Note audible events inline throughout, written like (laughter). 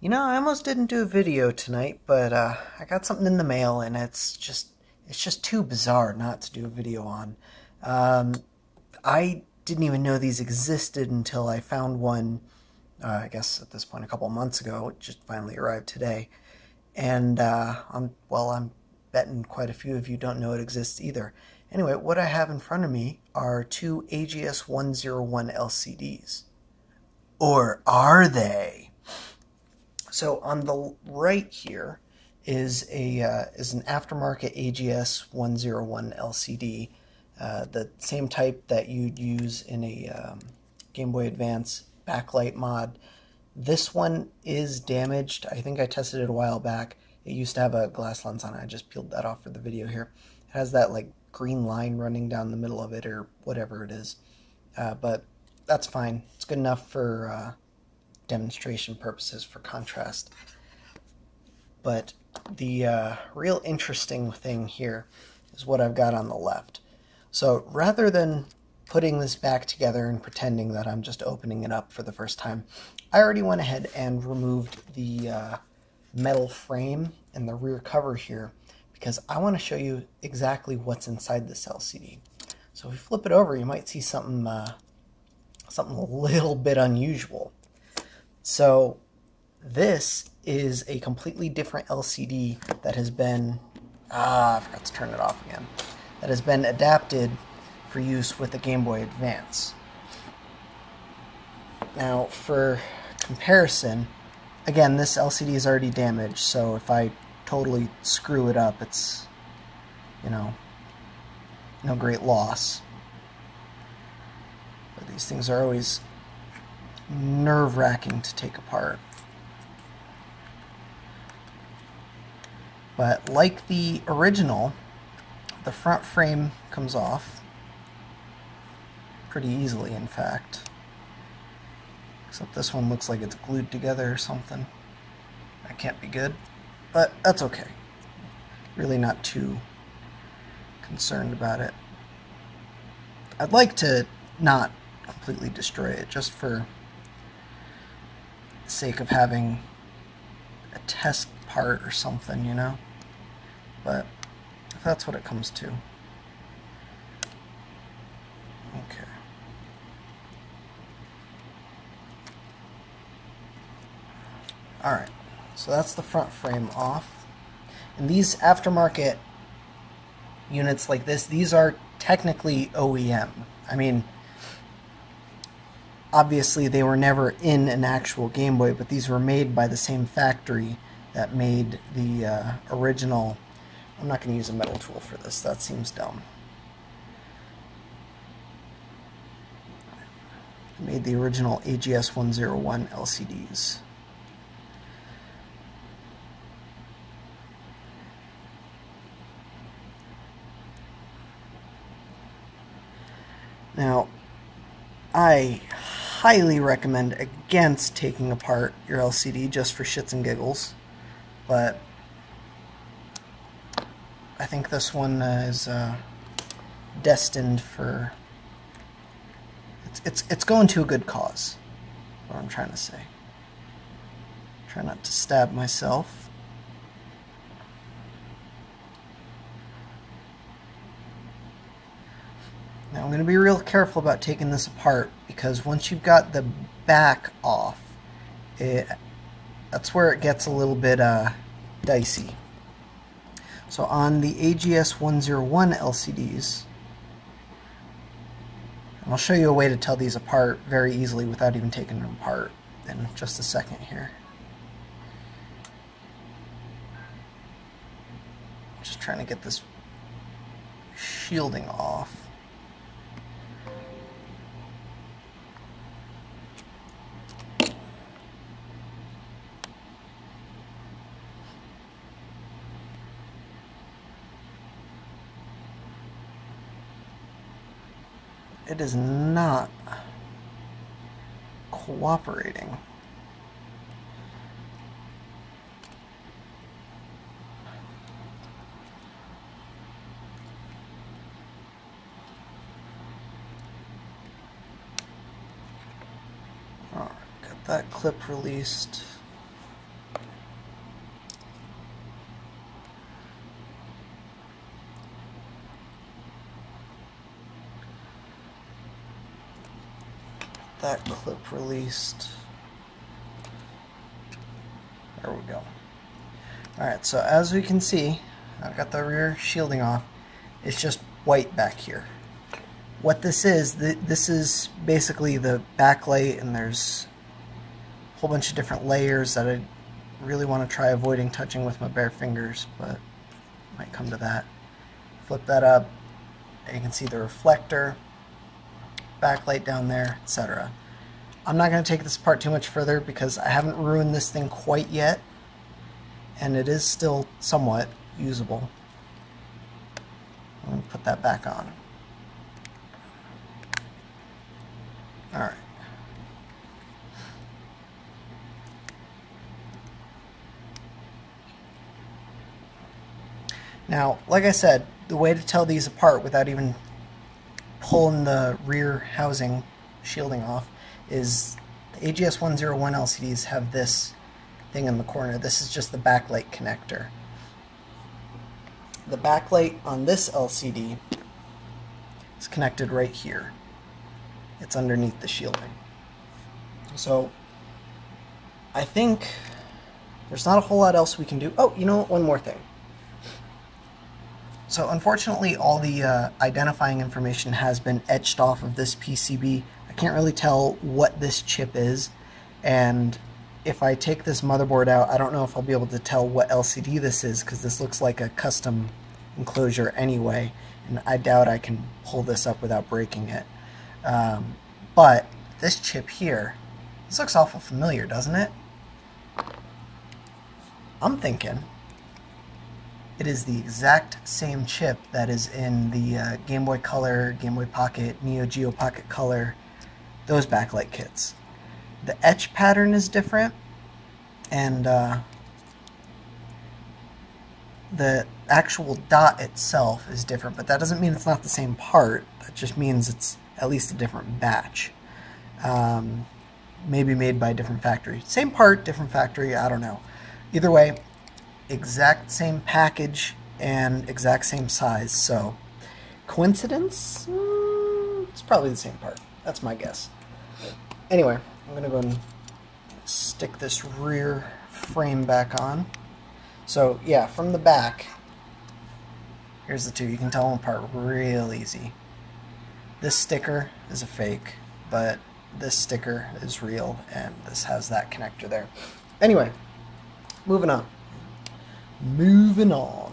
You know, I almost didn't do a video tonight, but uh, I got something in the mail, and it's just it's just too bizarre not to do a video on. Um, I didn't even know these existed until I found one. Uh, I guess at this point, a couple months ago. It just finally arrived today, and uh, I'm well. I'm betting quite a few of you don't know it exists either. Anyway, what I have in front of me are two AGS 101 LCDs. Or are they? So on the right here is a uh, is an aftermarket AGS 101 LCD, uh, the same type that you'd use in a um, Game Boy Advance backlight mod. This one is damaged. I think I tested it a while back. It used to have a glass lens on it. I just peeled that off for the video here. It has that like green line running down the middle of it or whatever it is. Uh, but that's fine. It's good enough for uh, demonstration purposes for contrast. But the uh, real interesting thing here is what I've got on the left. So rather than putting this back together and pretending that I'm just opening it up for the first time, I already went ahead and removed the uh, metal frame and the rear cover here because I want to show you exactly what's inside this LCD. So if we flip it over, you might see something, uh, something a little bit unusual. So this is a completely different LCD that has been, ah, I forgot to turn it off again, that has been adapted for use with the Game Boy Advance. Now, for comparison, again, this LCD is already damaged, so if I totally screw it up, it's, you know, no great loss. But these things are always nerve wracking to take apart. But like the original, the front frame comes off pretty easily, in fact. Except this one looks like it's glued together or something. That can't be good, but that's okay. Really not too concerned about it. I'd like to not completely destroy it just for sake of having a test part or something, you know? But if that's what it comes to. Okay. Alright, so that's the front frame off. And these aftermarket units like this, these are technically OEM. I mean, obviously they were never in an actual Game Boy, but these were made by the same factory that made the uh, original. I'm not going to use a metal tool for this, that seems dumb. Made the original AGS 101 LCDs. Now, I highly recommend against taking apart your LCD just for shits and giggles. But I think this one is uh, destined for. It's, it's, it's going to a good cause. What I'm trying to say. Try not to stab myself. Now I'm going to be real careful about taking this apart because once you've got the back off, it, that's where it gets a little bit uh, dicey. So on the AGS 101 LCDs, I'll show you a way to tell these apart very easily without even taking them apart in just a second here. Just trying to get this shielding off. It is not cooperating. Alright, got that clip released. That clip released. There we go. Alright, so as we can see, I've got the rear shielding off. It's just white back here. What this is, this is basically the backlight and there's a whole bunch of different layers that I really want to try avoiding touching with my bare fingers, but might come to that. Flip that up, and you can see the reflector, backlight down there, etc. I'm not going to take this apart too much further because I haven't ruined this thing quite yet, and it is still somewhat usable. Let me put that back on. Alright. Now, like I said, the way to tell these apart without even pulling the rear housing shielding off is the AGS 101 LCDs have this thing in the corner. This is just the backlight connector. The backlight on this LCD is connected right here. It's underneath the shielding. So I think there's not a whole lot else we can do. Oh, you know what? One more thing. So unfortunately, all the uh, identifying information has been etched off of this PCB. I can't really tell what this chip is, and if I take this motherboard out, I don't know if I'll be able to tell what LCD this is, because this looks like a custom enclosure anyway, and I doubt I can pull this up without breaking it. Um, but this chip here, this looks awful familiar, doesn't it? I'm thinking it is the exact same chip that is in the uh, Game Boy Color, Game Boy Pocket, Neo Geo Pocket Color, those backlight kits. The etch pattern is different, and uh, the actual dot itself is different, but that doesn't mean it's not the same part. That just means it's at least a different batch. Um, maybe made by a different factory. Same part, different factory, I don't know. Either way, exact same package and exact same size. So, coincidence? Mm, it's probably the same part. That's my guess. Anyway, I'm going to go and stick this rear frame back on. So, yeah, from the back, here's the two. You can tell them apart real easy. This sticker is a fake, but this sticker is real, and this has that connector there. Anyway, moving on. Moving on.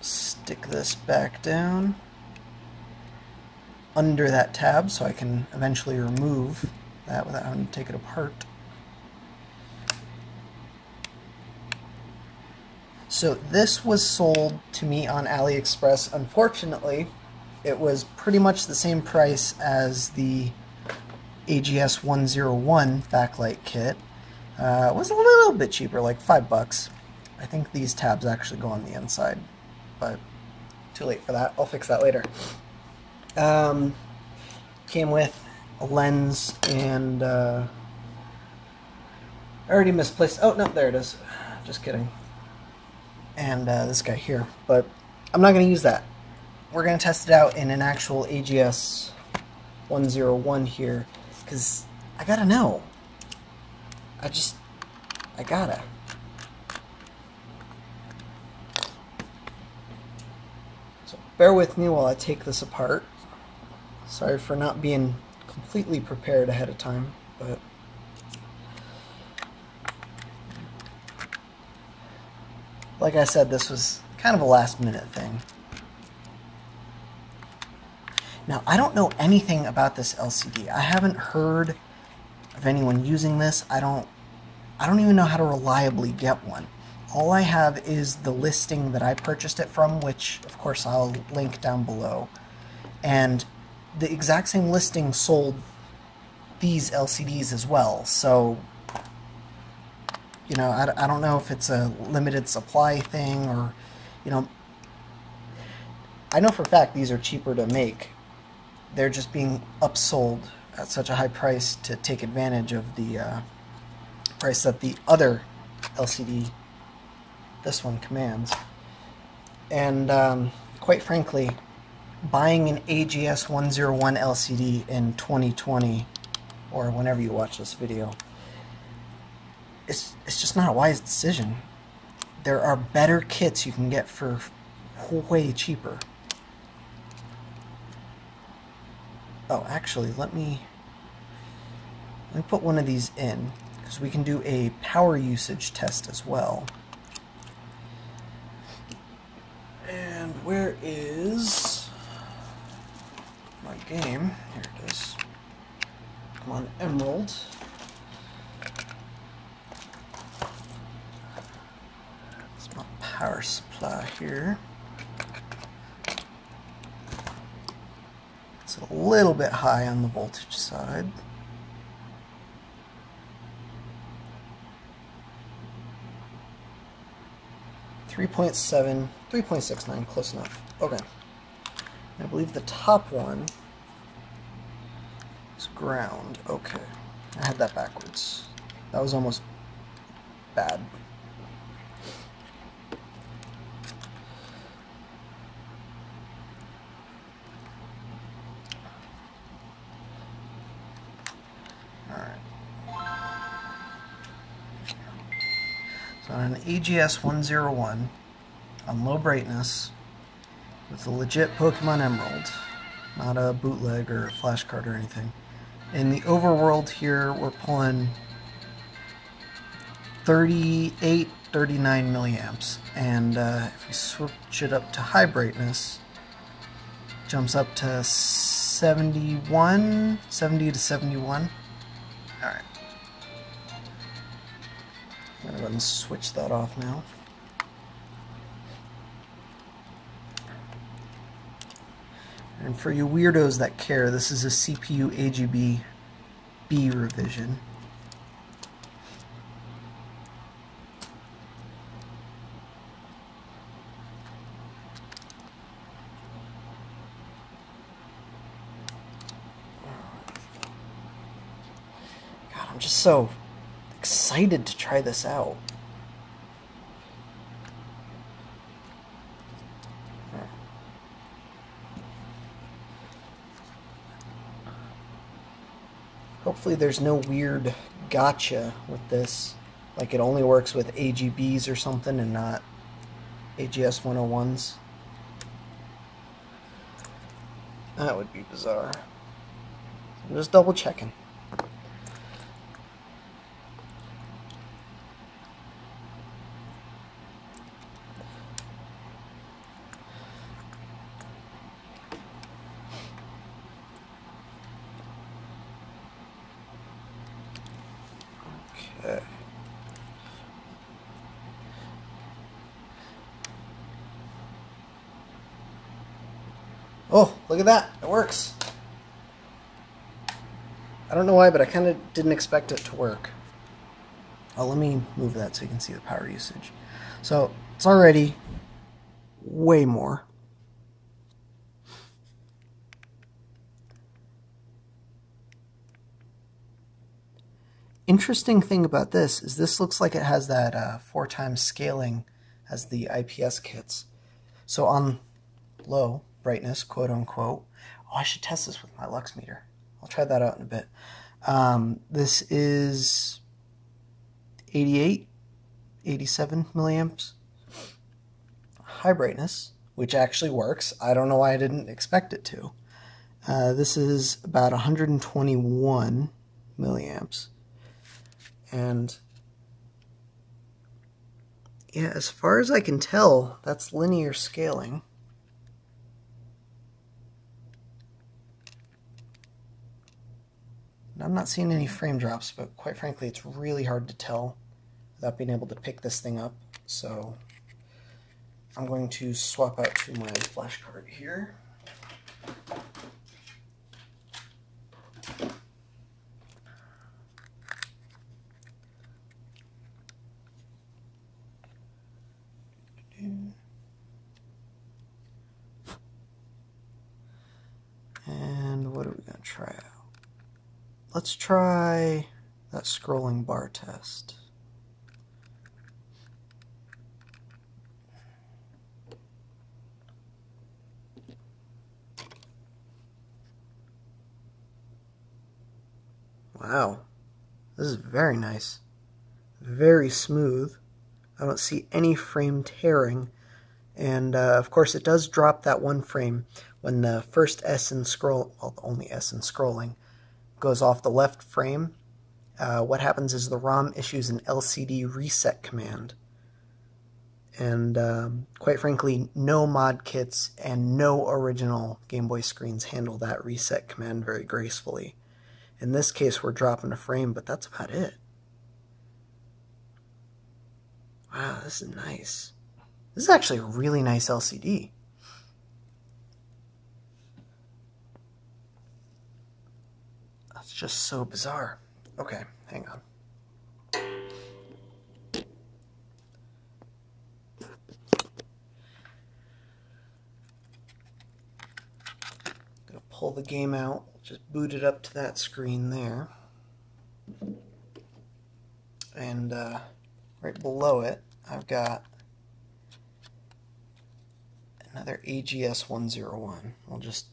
Stick this back down under that tab so I can eventually remove that without having to take it apart. So this was sold to me on AliExpress. Unfortunately, it was pretty much the same price as the AGS 101 backlight kit. Uh, it was a little bit cheaper, like five bucks. I think these tabs actually go on the inside, but too late for that. I'll fix that later. Um, came with a lens and uh, I already misplaced. Oh no, there it is. Just kidding. And uh, this guy here, but I'm not going to use that. We're going to test it out in an actual AGS 101 here because I gotta know. I just, I gotta. Bear with me while I take this apart. Sorry for not being completely prepared ahead of time, but like I said, this was kind of a last minute thing. Now, I don't know anything about this LCD. I haven't heard of anyone using this. I don't I don't even know how to reliably get one. All I have is the listing that I purchased it from, which of course I'll link down below. And the exact same listing sold these LCDs as well. So, you know, I, I don't know if it's a limited supply thing or, you know, I know for a fact these are cheaper to make. They're just being upsold at such a high price to take advantage of the uh, price that the other LCD this one commands. And um, quite frankly, buying an AGS 101 LCD in 2020 or whenever you watch this video. It's, it's just not a wise decision. There are better kits you can get for way cheaper. Oh, actually, let me let me put one of these in because we can do a power usage test as well. And where is my game? Here it is. Come on, Emerald. It's my power supply here. It's a little bit high on the voltage side. Three point seven, three point six nine, close enough. Okay. I believe the top one is ground. Okay. I had that backwards. That was almost bad. On an AGS 101 on low brightness with a legit Pokemon Emerald, not a bootleg or a flashcard or anything. In the overworld here, we're pulling 38, 39 milliamps. And uh, if we switch it up to high brightness, jumps up to 71, 70 to 71. Ahead and switch that off now. And for you weirdos that care, this is a CPU AGB B revision. God, I'm just so excited to try this out. Hopefully there's no weird gotcha with this. Like it only works with AGBs or something and not AGS 101s. That would be bizarre. I'm just double checking. Okay. Oh, look at that. It works. I don't know why, but I kind of didn't expect it to work. Oh, let me move that so you can see the power usage. So, it's already way more. Interesting thing about this is this looks like it has that uh, four times scaling as the IPS kits. So on low brightness, quote unquote, oh, I should test this with my lux meter. I'll try that out in a bit. Um, this is 88, 87 milliamps. High brightness, which actually works. I don't know why I didn't expect it to. Uh, this is about 121 milliamps. And yeah, as far as I can tell, that's linear scaling. And I'm not seeing any frame drops, but quite frankly, it's really hard to tell without being able to pick this thing up. So I'm going to swap out to my flashcard here. And what are we going to try out? Let's try that scrolling bar test. Wow. This is very nice. Very smooth. I don't see any frame tearing. And uh, of course, it does drop that one frame when the first S in scroll, well, the only S in scrolling, goes off the left frame. Uh, what happens is the ROM issues an LCD reset command. And um, quite frankly, no mod kits and no original Game Boy screens handle that reset command very gracefully. In this case, we're dropping a frame, but that's about it. Wow, this is nice. This is actually a really nice LCD. Just so bizarre. Okay, hang on. Gonna pull the game out, just boot it up to that screen there. And uh, right below it, I've got another AGS 101. We'll just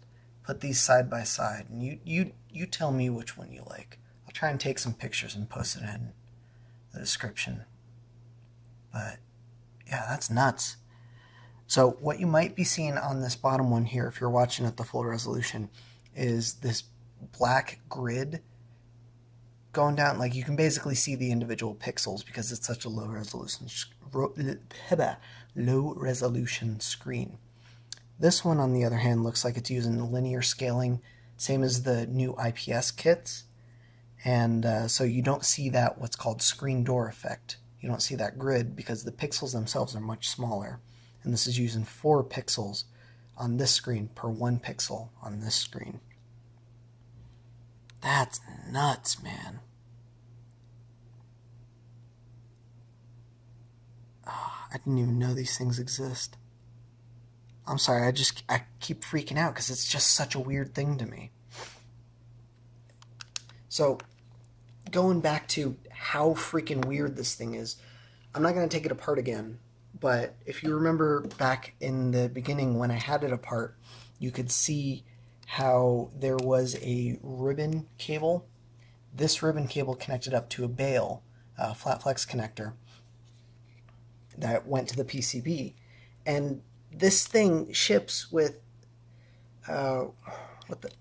put these side by side, and you you you tell me which one you like. I'll try and take some pictures and post it in the description. But yeah, that's nuts. So what you might be seeing on this bottom one here, if you're watching at the full resolution, is this black grid going down. Like you can basically see the individual pixels because it's such a low resolution (laughs) low resolution screen. This one, on the other hand, looks like it's using linear scaling, same as the new IPS kits. And uh, so you don't see that what's called screen door effect. You don't see that grid because the pixels themselves are much smaller. And this is using four pixels on this screen per one pixel on this screen. That's nuts, man. Oh, I didn't even know these things exist. I'm sorry, I just I keep freaking out because it's just such a weird thing to me. So, going back to how freaking weird this thing is, I'm not going to take it apart again, but if you remember back in the beginning when I had it apart, you could see how there was a ribbon cable. This ribbon cable connected up to a bale, a flat flex connector, that went to the PCB. And this thing ships with uh, what the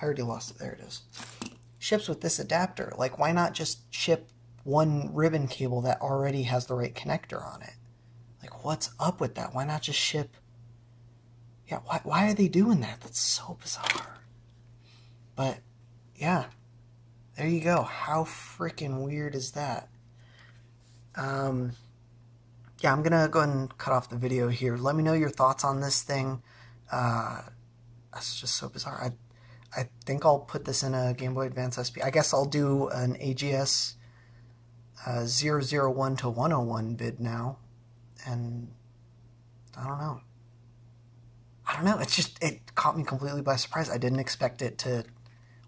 I already lost it. There it is. Ships with this adapter. Like, why not just ship one ribbon cable that already has the right connector on it? Like, what's up with that? Why not just ship? Yeah, why why are they doing that? That's so bizarre. But yeah, there you go. How freaking weird is that? Um yeah, I'm gonna go ahead and cut off the video here. Let me know your thoughts on this thing. Uh, that's just so bizarre. I, I think I'll put this in a Game Boy Advance SP. I guess I'll do an AGS uh, 001 to 101 bid now, and I don't know. I don't know. It's just it caught me completely by surprise. I didn't expect it to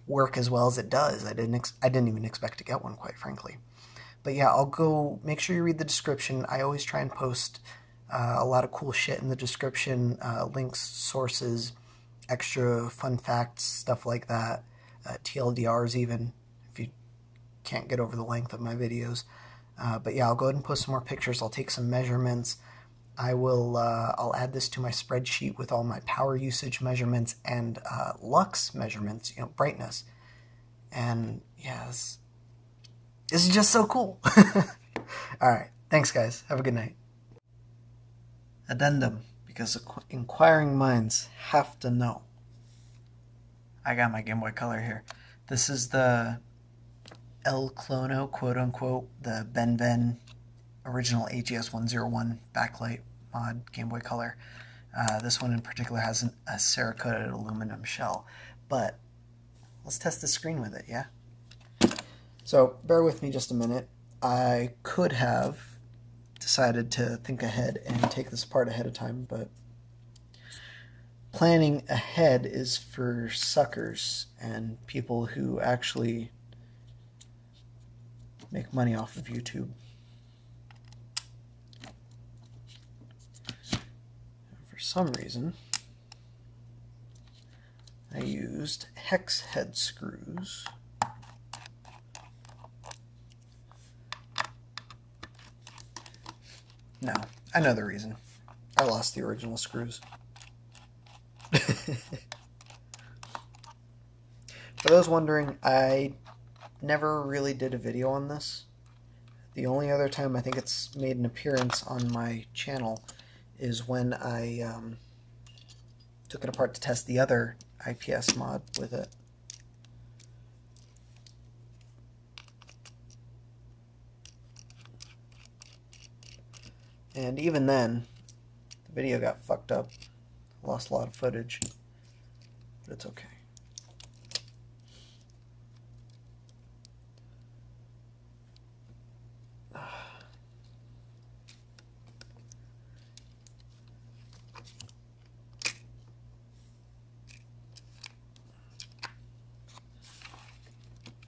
work as well as it does. I didn't. I didn't even expect to get one, quite frankly. But yeah, I'll go make sure you read the description. I always try and post uh, a lot of cool shit in the description uh, links, sources, extra fun facts, stuff like that. Uh, TLDRs, even if you can't get over the length of my videos. Uh, but yeah, I'll go ahead and post some more pictures. I'll take some measurements. I will. Uh, I'll add this to my spreadsheet with all my power usage measurements and uh, lux measurements. You know, brightness. And yeah, this, is just so cool. (laughs) All right. Thanks, guys. Have a good night. Addendum, because inquiring minds have to know. I got my Game Boy Color here. This is the El Clono, quote unquote, the BennVenn original AGS 101 backlight mod Game Boy Color. Uh, this one in particular has an, a Cerakoted aluminum shell. But let's test the screen with it, yeah? So bear with me just a minute. I could have decided to think ahead and take this apart ahead of time, but planning ahead is for suckers and people who actually make money off of YouTube. For some reason, I used hex head screws The reason. I lost the original screws. (laughs) For those wondering, I never really did a video on this. The only other time I think it's made an appearance on my channel is when I um, took it apart to test the other IPS mod with it. And even then, the video got fucked up. Lost a lot of footage. But it's okay. (sighs)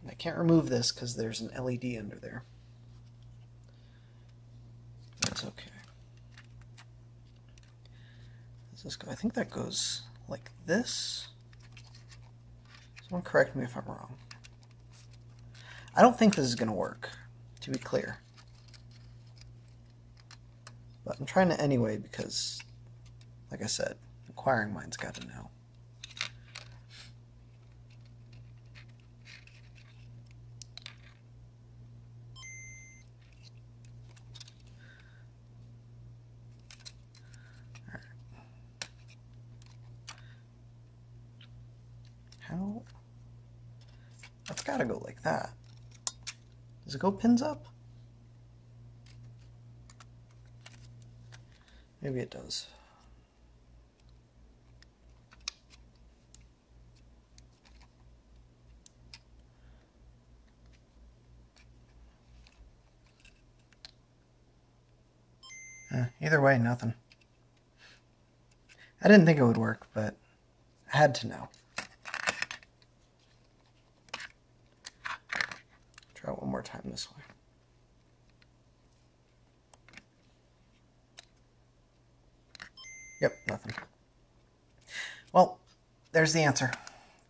I can't remove this because there's an LED under there. That's okay. Does this go? I think that goes like this. Someone correct me if I'm wrong. I don't think this is going to work, to be clear. But I'm trying to anyway because, like I said, inquiring minds got to know. How? That's gotta go like that. Does it go pins up? Maybe it does. Eh, either way, nothing. I didn't think it would work, but I had to know. Try this. Yep, nothing. Well, there's the answer.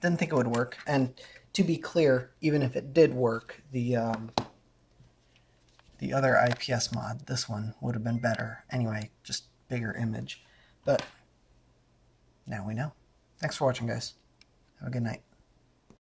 Didn't think it would work. And to be clear, even if it did work, the um, the other IPS mod, this one, would have been better. Anyway, just bigger image. But now we know. Thanks for watching, guys. Have a good night.